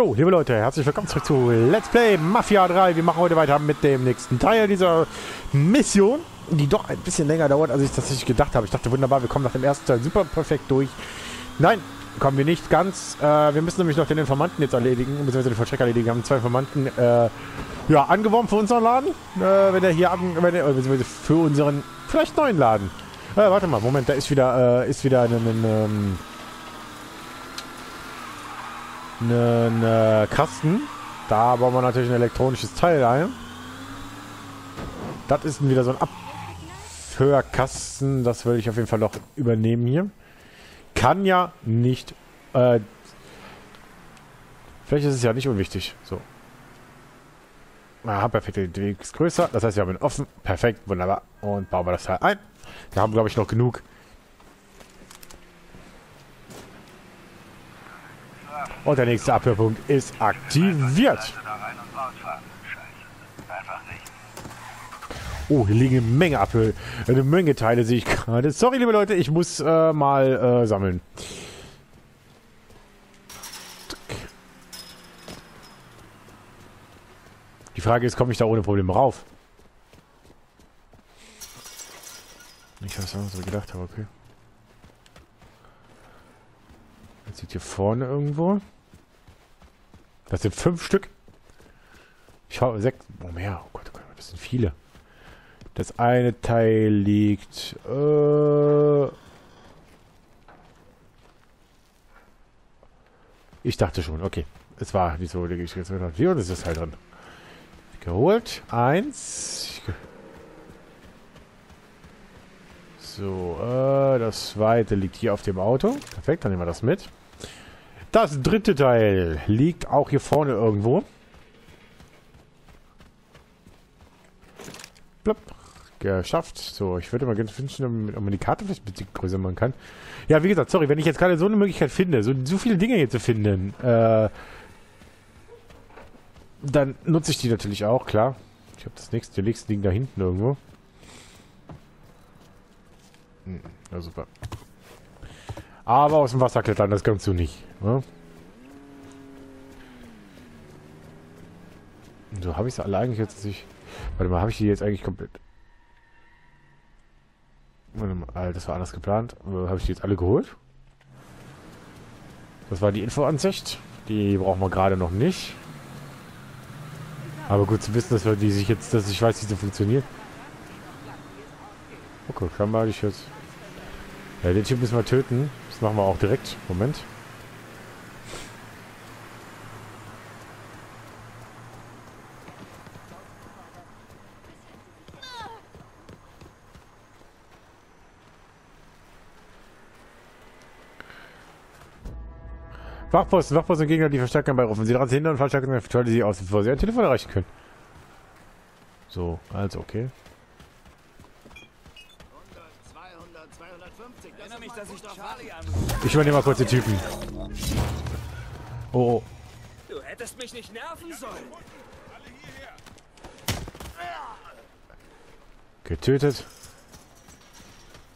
Jo, liebe Leute, herzlich willkommen zurück zu Let's Play Mafia 3. Wir machen heute weiter mit dem nächsten Teil dieser Mission, die doch ein bisschen länger dauert, als ich tatsächlich gedacht habe. Ich dachte, wunderbar, wir kommen nach dem ersten Teil super perfekt durch. Nein, kommen wir nicht ganz. Äh, wir müssen nämlich noch den Informanten jetzt erledigen, beziehungsweise den Vollstrecker erledigen. Wir haben zwei Informanten äh, ja, angeworben für unseren Laden. Äh, wenn er hier an, wenn er, beziehungsweise für unseren vielleicht neuen Laden. Äh, warte mal, Moment, da ist wieder, äh, ist wieder ein, ein, ein einen äh, Kasten. Da bauen wir natürlich ein elektronisches Teil ein. Das ist wieder so ein Abhörkasten. Das würde ich auf jeden Fall noch übernehmen hier. Kann ja nicht... Äh, vielleicht ist es ja nicht unwichtig. So. Aha, perfekt. Die ist größer. Das heißt, wir haben ihn offen. Perfekt, wunderbar. Und bauen wir das Teil ein. Wir haben, glaube ich, noch genug Und der nächste Abhörpunkt ist aktiviert. Oh, hier liegen eine Menge Abhör, eine Menge Teile sehe ich gerade. Sorry, liebe Leute, ich muss äh, mal äh, sammeln. Die Frage ist, komme ich da ohne Probleme rauf? Nicht, was ich gedacht habe, okay. Jetzt liegt hier vorne irgendwo. Das sind fünf Stück. Ich habe sechs. Oh, mehr. Oh Gott, oh Gott, das sind viele. Das eine Teil liegt. Äh ich dachte schon, okay. Es war nicht so, ich jetzt wieder hier und es ist halt drin. Geholt. Eins. So, äh, das zweite liegt hier auf dem Auto. Perfekt, dann nehmen wir das mit. Das dritte Teil liegt auch hier vorne irgendwo. Blub. Geschafft. So, ich würde mal gerne wünschen, ob man die Karte vielleicht ein bisschen größer machen kann. Ja, wie gesagt, sorry, wenn ich jetzt gerade so eine Möglichkeit finde, so, so viele Dinge hier zu finden, äh, dann nutze ich die natürlich auch, klar. Ich habe das nächste, die nächsten Ding da hinten irgendwo. Hm, ja, super. Aber aus dem Wasser klettern, das kannst du nicht. Ne? So, habe ich sie alle eigentlich jetzt nicht... Warte mal, habe ich die jetzt eigentlich komplett... Warte mal, das war anders geplant. Habe ich die jetzt alle geholt? Das war die Infoansicht. Die brauchen wir gerade noch nicht. Aber gut zu wissen, dass wir die sich jetzt, dass ich weiß, wie sie funktioniert. Okay, scheinbar ich jetzt... Ja, den Typ müssen wir töten. Machen wir auch direkt. Moment. Wachposten, Wachposten Gegner, die Verstärkung beirufen. Sie daran hindern und Verstärkung für sie aus, bevor sie ein Telefon erreichen können. So, also okay. Ich übernehme mal kurz den Typen. Oh, oh. Du hättest mich nicht nerven sollen. Getötet.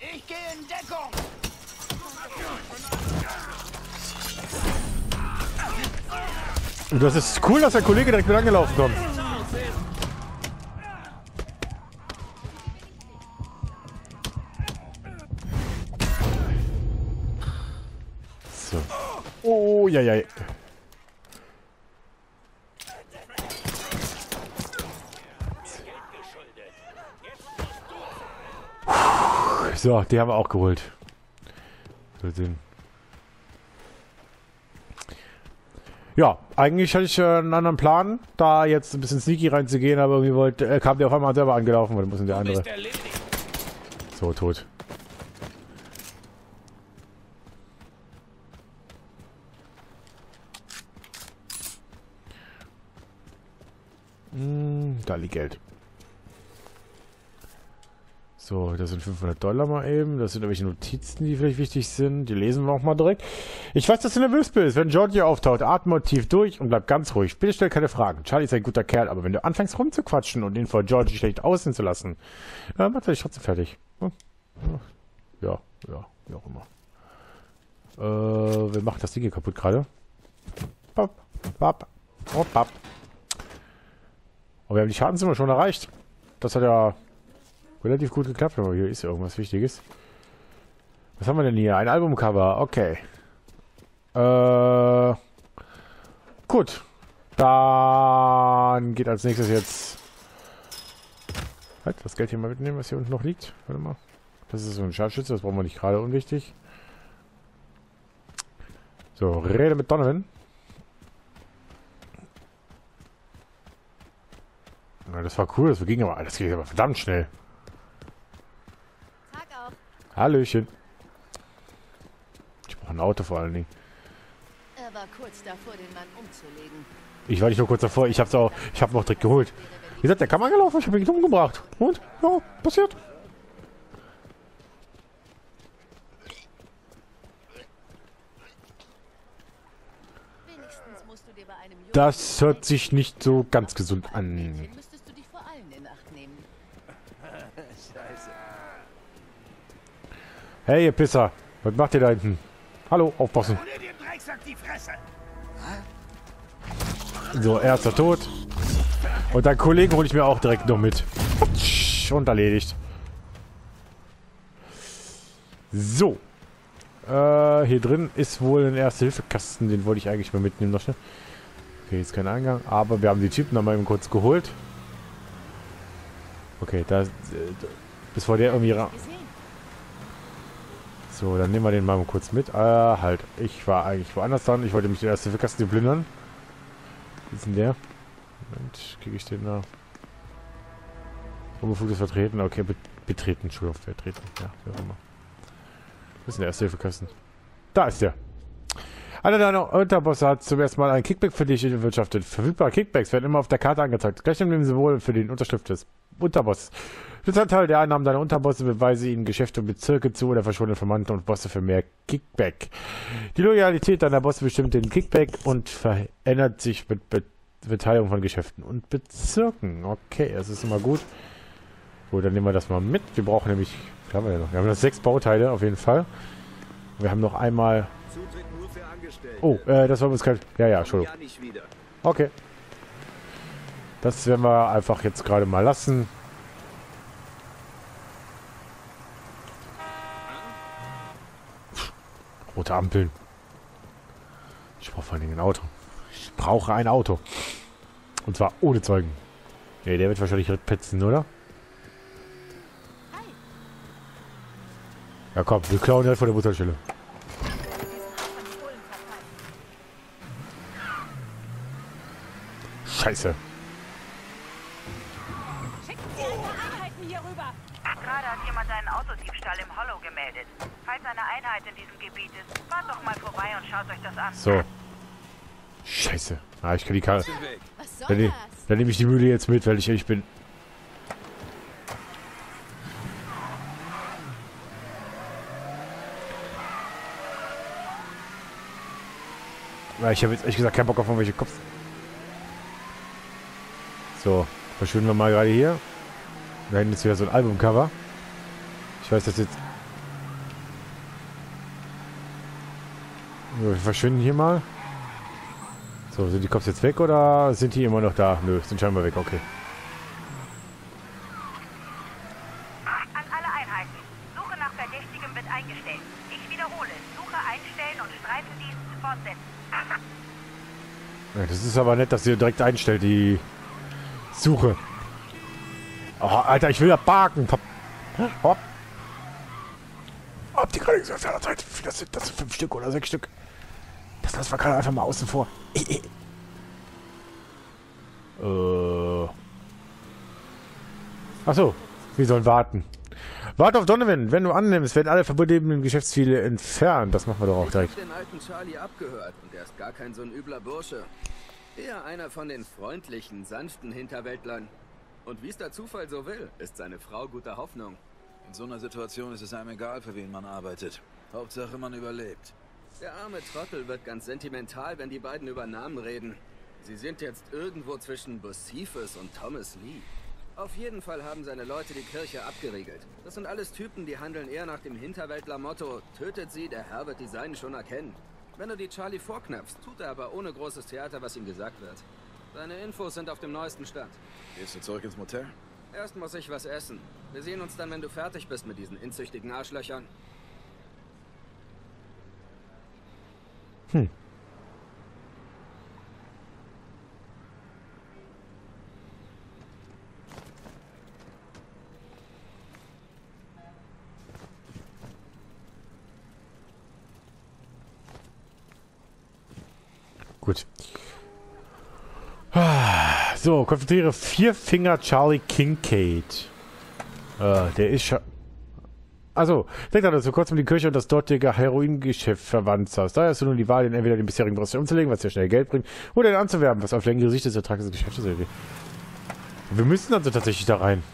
Ich gehe in Deckung. Und das ist cool, dass der Kollege direkt mit angelaufen kommt. Die haben wir auch geholt. Ja, eigentlich hatte ich äh, einen anderen Plan, da jetzt ein bisschen sneaky reinzugehen, aber irgendwie wollte, äh, kam der auf einmal selber angelaufen, weil müssen der andere. So, tot. Hm, da liegt Geld. So, das sind 500 Dollar mal eben. Das sind irgendwelche Notizen, die vielleicht wichtig sind. Die lesen wir auch mal direkt. Ich weiß, dass du nervös bist. Wenn Georgie auftaucht, atme tief durch und bleib ganz ruhig. Bitte stell keine Fragen. Charlie ist ein guter Kerl, aber wenn du anfängst rumzuquatschen und ihn vor Georgie schlecht aussehen zu lassen, äh, macht er dich trotzdem fertig. Hm? Ja, ja, wie auch immer. Äh, wir machen das Ding hier kaputt gerade. Bap. Oh, bap. Und wir haben die Schadenzimmer schon erreicht. Das hat ja relativ gut geklappt, aber hier ist irgendwas Wichtiges. Was haben wir denn hier? Ein Albumcover. Okay. Äh, gut. Dann geht als nächstes jetzt... Halt, das Geld hier mal mitnehmen, was hier unten noch liegt. Warte mal. Das ist so ein Scharfschütze, das brauchen wir nicht gerade unwichtig. So, rede mit Donovan. Ja, das war cool, das ging aber, das ging aber verdammt schnell. Auch. Hallöchen. Ich brauche ein Auto vor allen Dingen. Er war kurz davor, den Mann umzulegen. Ich war nicht nur kurz davor, ich hab's auch, ich hab noch direkt geholt. Wie gesagt, der kam angelaufen, ich hab ihn umgebracht. Und? Ja, passiert. Das hört sich nicht so ganz gesund an. Mädchen müsstest du dich vor allem in Acht nehmen. Hey, ihr Pisser. Was macht ihr da hinten? Hallo, aufpassen. So, erster tot. Und deinen Kollegen hole ich mir auch direkt noch mit. Und erledigt. So. Äh, hier drin ist wohl ein Erste-Hilfe-Kasten. Den wollte ich eigentlich mal mitnehmen noch schnell. Okay, jetzt kein Eingang. Aber wir haben die Typen noch mal eben kurz geholt. Okay, da... Äh, bevor der irgendwie... So, dann nehmen wir den mal kurz mit. Äh, halt. Ich war eigentlich woanders dran. Ich wollte mich den Erste-Hilfe-Kasten plündern. Wie ist denn der? Moment, kriege ich den da? Unbefugtes Vertreten, okay, be betreten, Entschuldigung, vertreten, ja, wie auch immer. Das ist der erste Hilfekasten. Da ist der. Einer deiner Unterbosse hat zum ersten Mal ein Kickback für dich erwirtschaftet. Verfügbare Kickbacks werden immer auf der Karte angezeigt. Gleich neben dem Symbol für den Unterschrift des Unterboss. Für den Teil der Einnahmen deiner Unterbosse beweise ihnen Geschäfte und Bezirke zu oder verschonene Verwandte und Bosse für mehr Kickback. Die Loyalität deiner Bosse bestimmt den Kickback und verändert sich mit Be Beteiligung von Geschäften und Bezirken. Okay, das ist immer gut. Gut, dann nehmen wir das mal mit. Wir brauchen nämlich, was haben wir denn noch? Wir haben noch sechs Bauteile auf jeden Fall. Wir haben noch einmal. Oh, äh, das war uns kein. Ja, ja, Entschuldigung. Okay. Das werden wir einfach jetzt gerade mal lassen. Rote Ampeln. Ich brauche vor allen Dingen ein Auto. Ich brauche ein Auto. Und zwar ohne Zeugen. Nee, der wird wahrscheinlich petzen, oder? Ja komm, wir klauen halt der von Fohlen verteilt. Scheiße. Eine Einheit in diesem Gebiet ist, fahrt doch mal vorbei und schaut euch das an. So. Scheiße. Ah, ich kann die Karte. Dann, ne- dann nehme ich die Mühle jetzt mit, weil ich ehrlich bin. Weil ich habe jetzt ehrlich gesagt keinen Bock auf irgendwelche Kopf. So, verschwinden wir mal gerade hier. Da hinten ist wieder so ein Albumcover. Ich weiß, dass jetzt. Wir verschwinden hier mal. So, sind die Cops jetzt weg oder sind die immer noch da? Nö, sind scheinbar weg, okay. An alle Einheiten. Suche nach Verdächtigem wird eingestellt. Ich wiederhole. Suche einstellen und Streifendienst fortsetzen. Ja, das ist aber nett, dass ihr direkt einstellt, die Suche. Oh, Alter, ich will ja parken. Pop. Hopp. Habt ihr gerade gesagt, das sind, das sind fünf Stück oder sechs Stück. Das wir gerade einfach mal außen vor. äh. Achso, wir sollen warten. Warte auf Donovan. Wenn du annimmst, werden alle verbotenen Geschäftsziele entfernt. Das machen wir doch auch Ich direkt. hab den alten Charlie abgehört und er ist gar kein so ein übler Bursche. Eher einer von den freundlichen, sanften Hinterwäldlern. Und wie es der Zufall so will, ist seine Frau guter Hoffnung. In so einer Situation ist es einem egal, für wen man arbeitet. Hauptsache, man überlebt. Der arme Trottel wird ganz sentimental, wenn die beiden über Namen reden. Sie sind jetzt irgendwo zwischen Bocephus und Thomas Lee. Auf jeden Fall haben seine Leute die Kirche abgeriegelt. Das sind alles Typen, die handeln eher nach dem Hinterwäldler-Motto, tötet sie, der Herr wird die Seinen schon erkennen. Wenn du die Charlie vorknöpfst, tut er aber ohne großes Theater, was ihm gesagt wird. Seine Infos sind auf dem neuesten Stand. Gehst du zurück ins Motel? Erst muss ich was essen. Wir sehen uns dann, wenn du fertig bist mit diesen inzüchtigen Arschlöchern. Gut. Ah, So, konfrontiere Vierfinger Charlie Kincaid. Äh, der ist schon... Also, denkt daran, dass du kurz mit die Kirche und das dortige Heroingeschäft verwandt hast. Daher hast du nun die Wahl, den entweder den bisherigen Boss umzulegen, was dir schnell Geld bringt, oder ihn anzuwerben, was auf längere Sicht des Ertrags des Geschäftes ist. Wir müssen also tatsächlich da rein.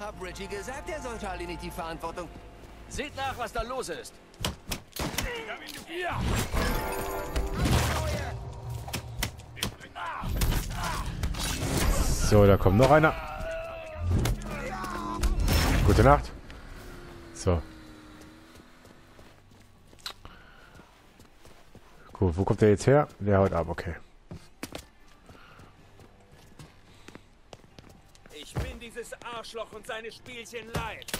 Hab Richie gesagt, er soll Charlie nicht die Verantwortung. Seht nach, was da los ist. So, da kommt noch einer. Gute Nacht. So. Gut, wo kommt der jetzt her? Der haut ab, okay. Ich bin dieses Arschloch und seine Spielchen leid.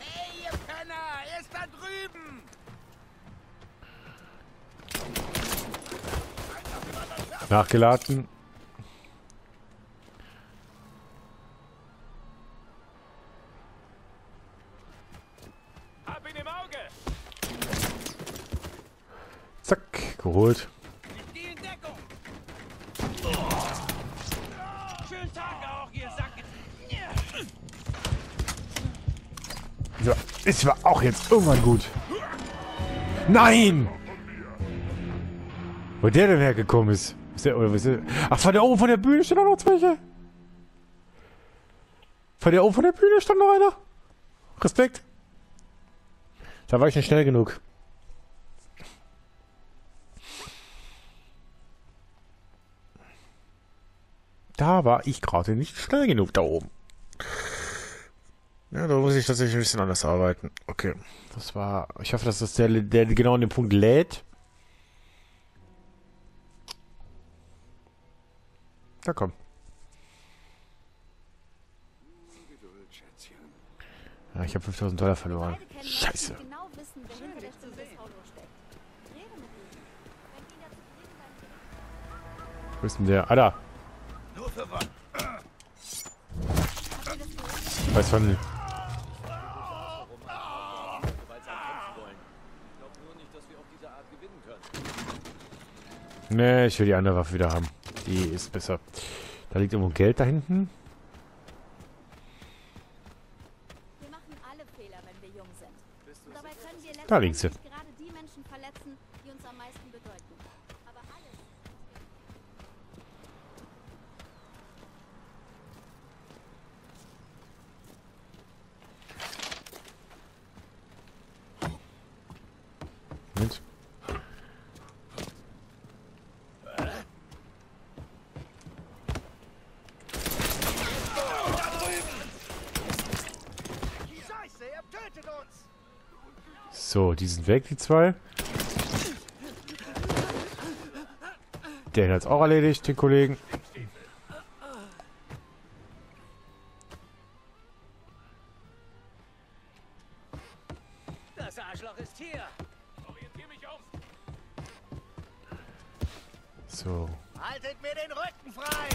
Hey, ihr Penner! Er ist da drüben! Nachgeladen. Hab ihn im Auge! Zack, geholt. Die in Deckung! Schönen Tag auch, ihr Sack! So, es war auch jetzt irgendwann gut. Nein! Wo der denn hergekommen ist? Ist der, oder was ist der? Ach, von der oben von der Bühne stand noch welche. Von der oben von der Bühne stand noch einer. Respekt. Da war ich nicht schnell genug. Da war ich gerade nicht schnell genug da oben. Ja, da muss ich tatsächlich ein bisschen anders arbeiten. Okay. Das war. Ich hoffe, dass das der, der genau an dem Punkt lädt. Da komm. Ja, ich habe 5000 Dollar verloren. Scheiße. Wo ist denn der? Ah, da. Weiß von nicht. Nee, ich will die andere Waffe wieder haben. Die ist besser. Da liegt irgendwo Geld da hinten. Wir machen alle Fehler, wenn wir jung sind. Und dabei können wir Da liegt sie. gerade die Menschen verletzen, die uns am meisten bedeuten. Aber alles. Moment. Scheiße, er tötet uns! So, die sind weg, die zwei. Der hat es auch erledigt, den Kollegen. Das Arschloch ist hier! Orientier mich um! So, Haltet mir den Rücken frei!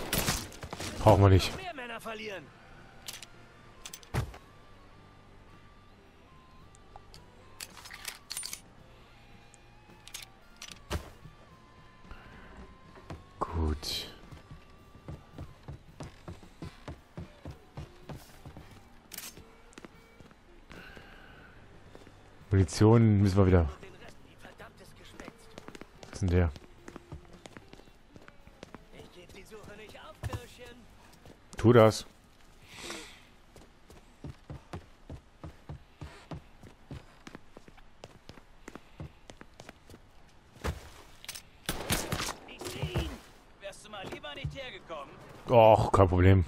brauchen wir nicht. Mehr Männer verlieren! Munition müssen wir wieder. Was ist denn der? Ich geb die Suche nicht auf, Birschen. Tu das. Och, kein Problem.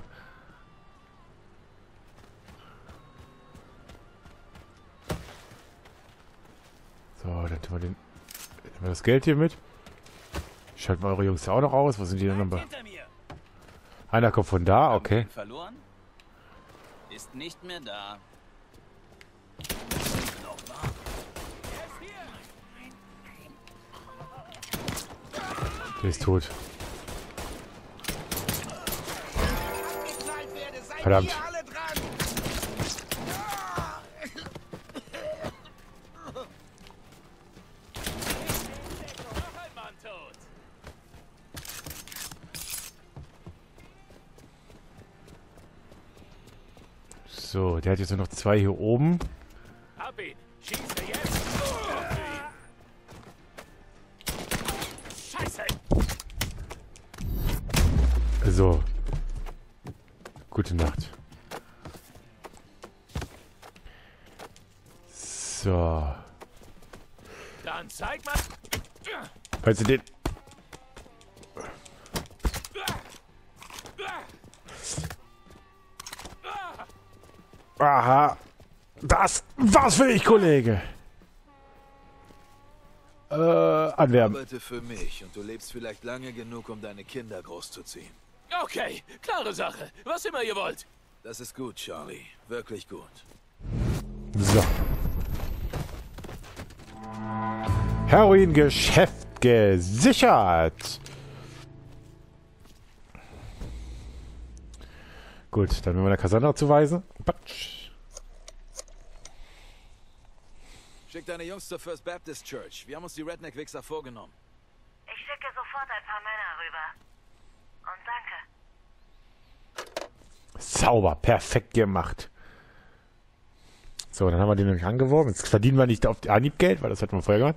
Das Geld hier mit. Schalten wir eure Jungs ja auch noch aus. Wo sind die denn? Bleibt noch? hinter mir. Einer kommt von da, okay. Verloren? Ist nicht mehr da. Nochmal. Der ist tot. Verdammt. ihr alle dran! Noch ein Mann tot. So, der hat jetzt nur noch zwei hier oben. Hab ihn. Schieße jetzt. Scheiße. So. Gute Nacht. So. Dann zeig mal. Falls ihr den... Aha. Das war's für dich, Kollege. Äh, anwerben. Arbeite für mich und du lebst vielleicht lange genug, um deine Kinder großzuziehen. Okay, klare Sache. Was immer ihr wollt. Das ist gut, Charlie. Wirklich gut. So. Heroin-Geschäft gesichert. Gut, dann werden wir der Cassandra zuweisen. Patsch. Schick deine Jungs zur First Baptist Church. Wir haben uns die Redneck-Wichser vorgenommen. Ich schicke sofort ein paar Männer rüber. Und danke. Sauber, perfekt gemacht. So, dann haben wir den nämlich angeworben. Jetzt verdienen wir nicht auf Anhieb Geld, weil das hätten wir vorher gemacht.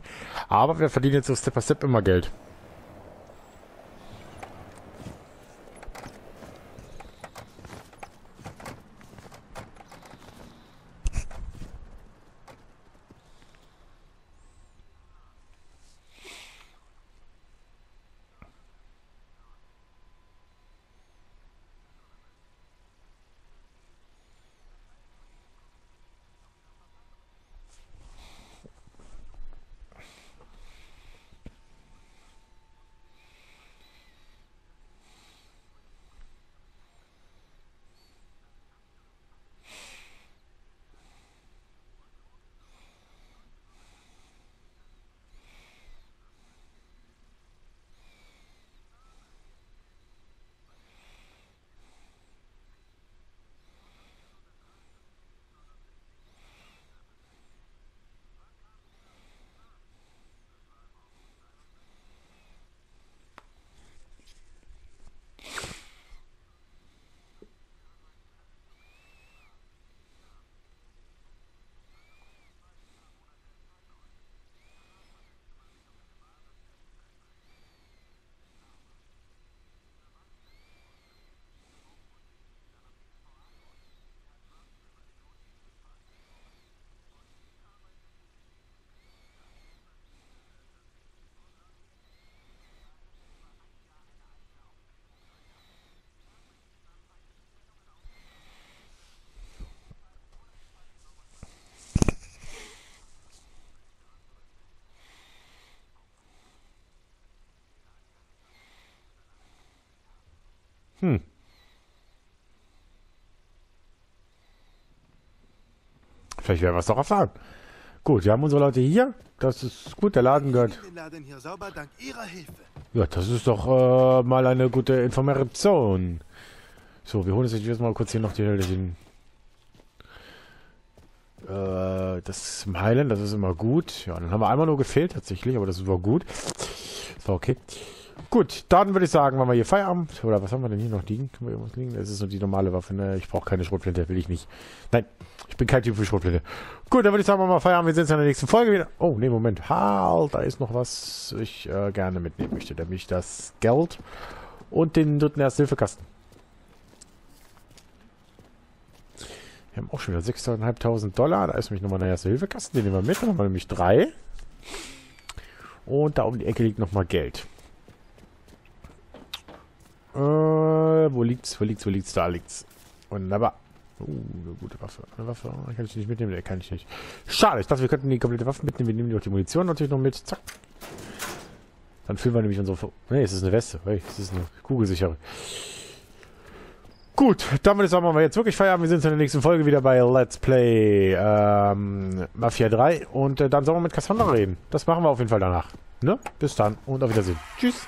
Aber wir verdienen jetzt so Step by Step immer Geld. Hm. Vielleicht werden wir es doch erfahren. Gut, wir haben unsere Leute hier. Das ist gut, der Laden gehört. Laden sauber. Ja, das ist doch äh, mal eine gute Information. So, wir holen uns jetzt mal kurz hier noch die, den, äh, das im Heilen, das ist immer gut. Ja, dann haben wir einmal nur gefehlt tatsächlich, aber das war gut. Das war okay. Gut, dann würde ich sagen, machen wir hier Feierabend. Oder was haben wir denn hier noch liegen? Können wir irgendwas liegen? Das ist nur die normale Waffe. Ne? Ich brauche keine Schrotflinte, will ich nicht. Nein, ich bin kein Typ für Schrotflinte. Gut, dann würde ich sagen, machen wir Feierabend. Wir sehen uns in der nächsten Folge wieder. Oh, nee, Moment. Halt, da ist noch was, ich äh, gerne mitnehmen möchte. Nämlich das Geld und den dritten Erste-Hilfe-Kasten. Wir haben auch schon wieder 6.500 Dollar. Da ist nämlich nochmal ein Erste-Hilfe-Kasten. Den nehmen wir mit. Dann haben wir nämlich drei. Und da um die Ecke liegt nochmal Geld. Äh, wo liegt's? Wo liegt's? Wo liegt's? Da liegt's. Wunderbar. Uh, eine gute Waffe. Eine Waffe kann ich nicht mitnehmen. Nee, kann ich nicht. Schade. Ich dachte, wir könnten die komplette Waffe mitnehmen. Wir nehmen auch die Munition natürlich noch mit. Zack. Dann füllen wir nämlich unsere... Ver nee, es ist eine Weste. Hey, es ist eine kugelsichere. Gut, damit sagen wir jetzt wirklich Feierabend. Wir sind in der nächsten Folge wieder bei Let's Play ähm, Mafia 3. Und äh, dann sollen wir mit Cassandra reden. Das machen wir auf jeden Fall danach. Ne? Bis dann und auf Wiedersehen. Tschüss.